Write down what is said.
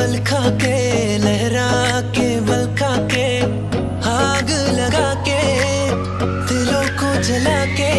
बल खा के लहरा के बलखा के आग लगा के दिलों को जला के